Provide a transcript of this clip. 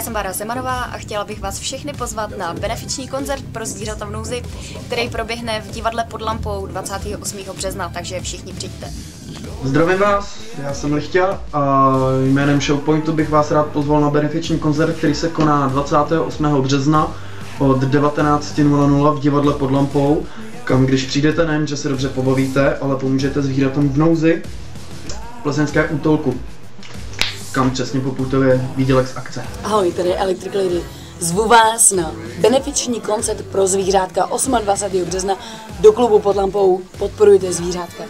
jsem Bára Zemanová a chtěla bych vás všechny pozvat na benefiční koncert pro zvířata v nouzi, který proběhne v divadle pod lampou 28. března, takže všichni přijďte. Zdravím vás, já jsem Lichťa a jménem Showpointu bych vás rád pozval na benefiční koncert, který se koná 28. března od 19.00 v divadle pod lampou, kam když přijdete nejen, že se dobře pobavíte, ale pomůžete zvířatům v nouzi v plzeňské útolku, kam přesně poputuje výdělek z akce. Ahoj, tady Electric Lady. Zvu vás na benefiční koncert pro zvířátka 28. března do klubu pod lampou. Podporujte zvířátka.